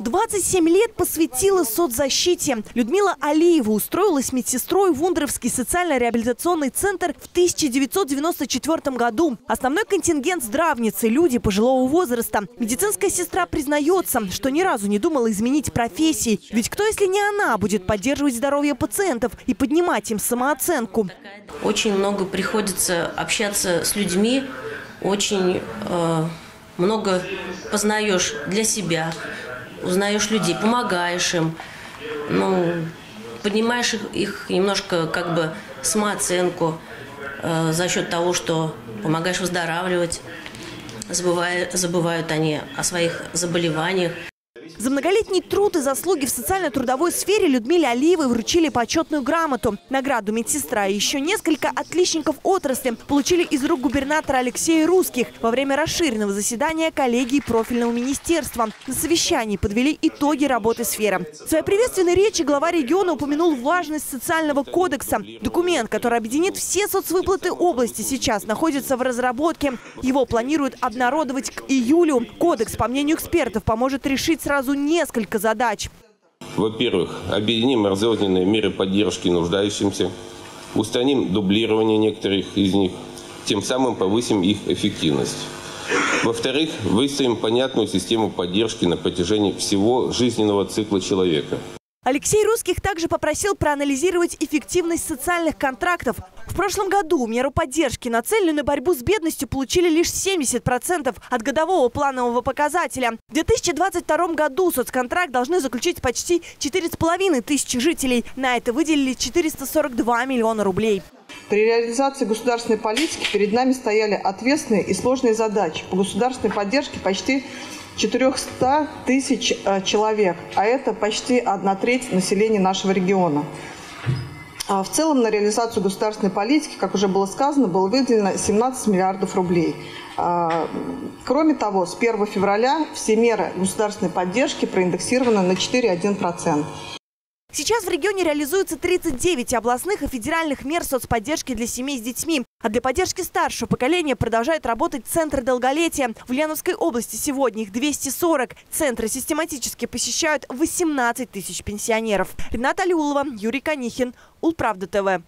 27 лет посвятила соцзащите. Людмила Алиева устроилась медсестрой в Вундеровский социально-реабилитационный центр в 1994 году. Основной контингент здравницы – люди пожилого возраста. Медицинская сестра признается, что ни разу не думала изменить профессии. Ведь кто, если не она, будет поддерживать здоровье пациентов и поднимать им самооценку? Очень много приходится общаться с людьми, очень э, много познаешь для себя, узнаешь людей, помогаешь им, ну, поднимаешь их, немножко как бы самооценку э, за счет того, что помогаешь выздоравливать, забывая, забывают они о своих заболеваниях. За многолетний труд и заслуги в социально-трудовой сфере Людмиле Алиевой вручили почетную грамоту. Награду медсестра и еще несколько отличников отрасли получили из рук губернатора Алексея Русских во время расширенного заседания коллегии профильного министерства. На совещании подвели итоги работы сферы. В своей приветственной речи глава региона упомянул важность социального кодекса. Документ, который объединит все соцвыплаты области, сейчас находится в разработке. Его планируют обнародовать к июлю. Кодекс, по мнению экспертов, поможет решить сразу сразу несколько задач. Во-первых, объединим разрозненные меры поддержки нуждающимся, устраним дублирование некоторых из них, тем самым повысим их эффективность. Во-вторых, выстроим понятную систему поддержки на протяжении всего жизненного цикла человека – Алексей Русских также попросил проанализировать эффективность социальных контрактов. В прошлом году меру поддержки, нацеленную на борьбу с бедностью, получили лишь 70% от годового планового показателя. В 2022 году соцконтракт должны заключить почти 4,5 тысячи жителей. На это выделили 442 миллиона рублей. При реализации государственной политики перед нами стояли ответственные и сложные задачи по государственной поддержке почти 400 тысяч э, человек, а это почти одна треть населения нашего региона. А в целом на реализацию государственной политики, как уже было сказано, было выделено 17 миллиардов рублей. А, кроме того, с 1 февраля все меры государственной поддержки проиндексированы на 4,1%. Сейчас в регионе реализуется 39 областных и федеральных мер соцподдержки для семей с детьми. А для поддержки старшего поколения продолжают работать центры долголетия. В Ульяновской области сегодня их 240. Центры систематически посещают 18 тысяч пенсионеров. Рената Алиулова, Юрий Конихин, Улправда ТВ.